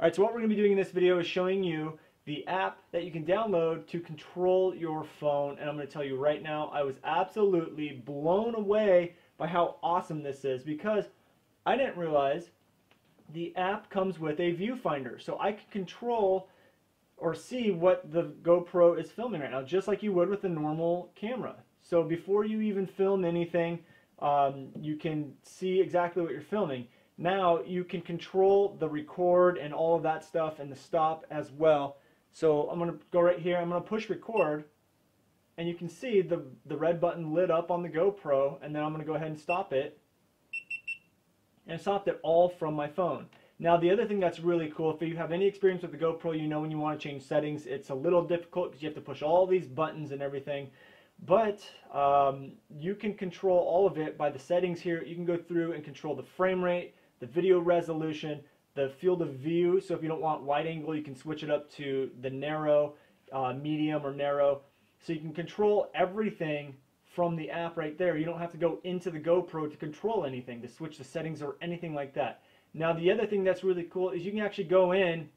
Alright, so what we're going to be doing in this video is showing you the app that you can download to control your phone. And I'm going to tell you right now, I was absolutely blown away by how awesome this is because I didn't realize the app comes with a viewfinder. So I can control or see what the GoPro is filming right now, just like you would with a normal camera. So before you even film anything, um, you can see exactly what you're filming. Now you can control the record and all of that stuff and the stop as well. So I'm going to go right here, I'm going to push record and you can see the, the red button lit up on the GoPro and then I'm going to go ahead and stop it. And I stopped it all from my phone. Now the other thing that's really cool, if you have any experience with the GoPro, you know when you want to change settings, it's a little difficult because you have to push all these buttons and everything. But um, you can control all of it by the settings here. You can go through and control the frame rate, the video resolution, the field of view. So if you don't want wide angle, you can switch it up to the narrow, uh, medium, or narrow. So you can control everything from the app right there. You don't have to go into the GoPro to control anything, to switch the settings or anything like that. Now the other thing that's really cool is you can actually go in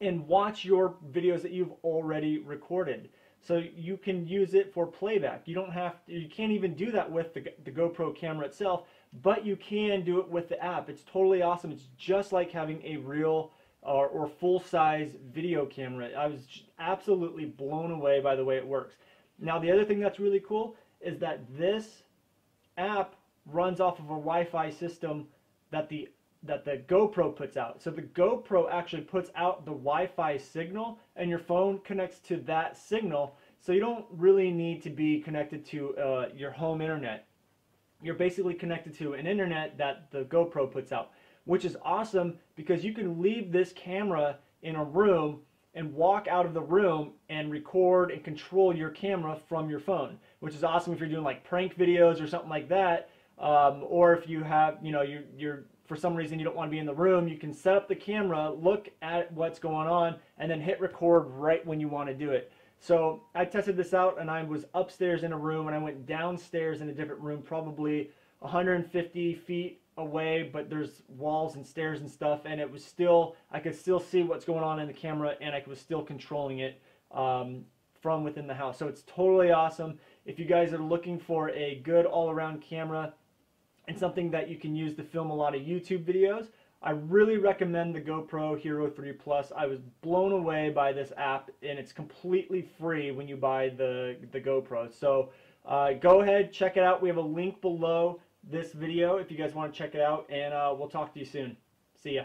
and watch your videos that you've already recorded. So you can use it for playback. You don't have to, you can't even do that with the, the GoPro camera itself, but you can do it with the app. It's totally awesome. It's just like having a real uh, or, or full-size video camera. I was absolutely blown away by the way it works. Now the other thing that's really cool is that this app runs off of a Wi-Fi system that the that the GoPro puts out. So the GoPro actually puts out the Wi-Fi signal and your phone connects to that signal. So you don't really need to be connected to uh, your home internet. You're basically connected to an internet that the GoPro puts out, which is awesome because you can leave this camera in a room and walk out of the room and record and control your camera from your phone, which is awesome if you're doing like prank videos or something like that. Um, or if you have, you know, you're, you're for some reason you don't want to be in the room, you can set up the camera, look at what's going on, and then hit record right when you want to do it. So I tested this out and I was upstairs in a room and I went downstairs in a different room, probably 150 feet away, but there's walls and stairs and stuff, and it was still, I could still see what's going on in the camera and I was still controlling it um, from within the house. So it's totally awesome. If you guys are looking for a good all-around camera, and something that you can use to film a lot of YouTube videos. I really recommend the GoPro Hero 3 Plus. I was blown away by this app and it's completely free when you buy the, the GoPro. So uh, go ahead, check it out. We have a link below this video if you guys want to check it out and uh, we'll talk to you soon. See ya.